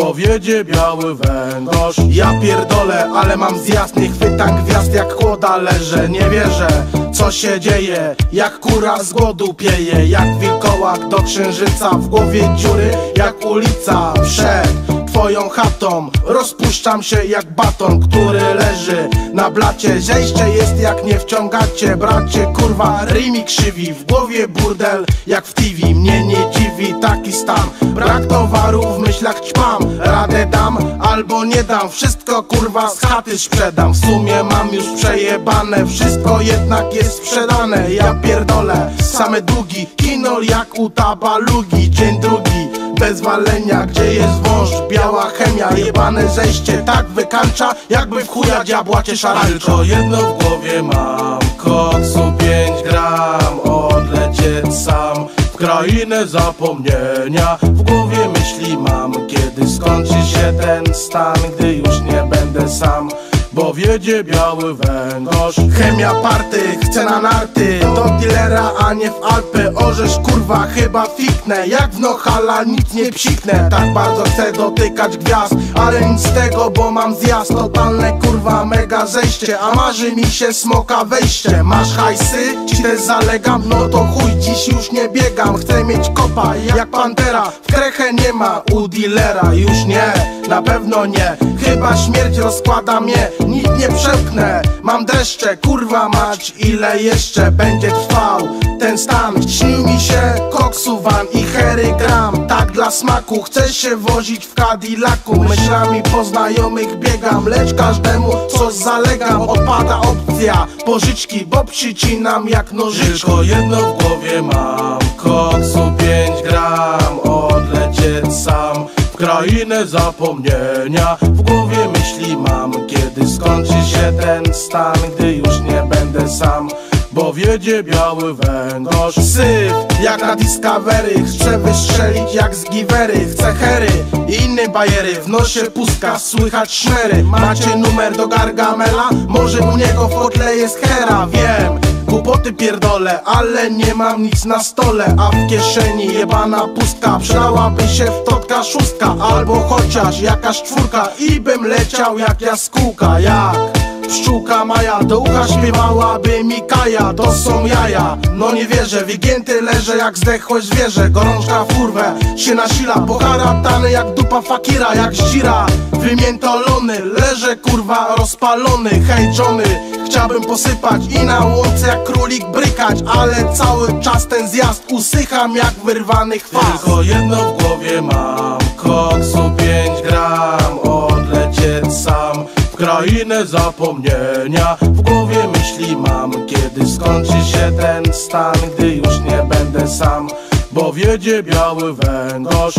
bo wiedzie biały węgorz. Ja pierdolę, ale mam zjazd Nie chwytam gwiazd jak chłoda leżę Nie wierzę, co się dzieje Jak kura z głodu pieje Jak wilkołak do księżyca W głowie dziury jak ulica Przed twoją chatą. Rozpuszczam się jak baton, który leży na blacie. Zejście jest jak nie wciągacie, bracie Kurwa, rymi krzywi, w głowie burdel Jak w TV, mnie nie dziwi taki stan. Brak towaru, w myślach ćpam. Radę dam albo nie dam. Wszystko kurwa z chaty sprzedam. W sumie mam już przejebane. Wszystko jednak jest sprzedane. Ja pierdolę, same długi. Kinol jak u tabalugi. Dzień drugi bez walenia Gdzie jest wąż, biała chemia Jebane zejście tak wykańcza Jakby w chuja diabła cię szarańcza Tylko jedno w głowie mam Koksu 5 gram Odlecieć sam W krainę zapomnienia. W głowie myśli mam Kiedy skończy się ten stan Gdy już nie będę sam bo wiedzie biały węgorz. Chemia party, chce na narty. Do dealera, a nie w Alpy. Orzesz kurwa, chyba fiknę. Jak w Nohala nic nie psiknę. Tak bardzo chcę dotykać gwiazd Ale nic z tego, bo mam zjazd. Totalne kurwa, mega zejście. A marzy mi się smoka wejście. Masz hajsy? Ci też zalegam? No to chuj, dziś już nie biegam. Chcę mieć kopa, jak pantera. W krechę nie ma u dealera. Już nie, na pewno nie. Chyba śmierć rozkłada mnie Nic nie przemknę Mam dreszcze, kurwa mać Ile jeszcze będzie trwał ten stan. Śni mi się koksu van i hery gram Tak dla smaku Chcę się wozić w Cadillacu. Myślami po znajomych biegam Lecz każdemu coś zalegam Odpada opcja. Pożyczki Bo przycinam jak nożyczki Tylko jedno w głowie mam Koksu 5 gram krainę zapomnienia. W głowie myśli mam Kiedy skończy się ten stan Gdy już nie będę sam bo wiedzie biały węgorz. Syf jak na Discovery Chcę wystrzelić jak z Givery. Chcę hery i inne bajery W nosie pustka, słychać szmery. Macie numer do Gargamela? Może u niego w jest hera, wiem Głupoty pierdolę, ale nie mam nic na stole A w kieszeni jebana pustka. Przydałaby się w totka szóstka Albo chociaż jakaś czwórka I bym leciał jak jaskółka. Jak Maja Do ucha śpiewałaby Mikaja To są jaja, no nie wierzę Wygięty leżę jak zdechłe zwierzę Gorączka w kurwę się nasila Poharatany jak dupa fakira Jak zdzira, wymiętolony Leżę kurwa rozpalony Hej Johnny, chciałbym posypać I na łące jak królik brykać Ale cały czas ten zjazd Usycham jak wyrwany chwast. Tylko jedno w głowie mam Koksu 5 gram krainę zapomnienia. W głowie myśli mam Kiedy skończy się ten stan Gdy już nie będę sam Bo wiedzie biały węgorz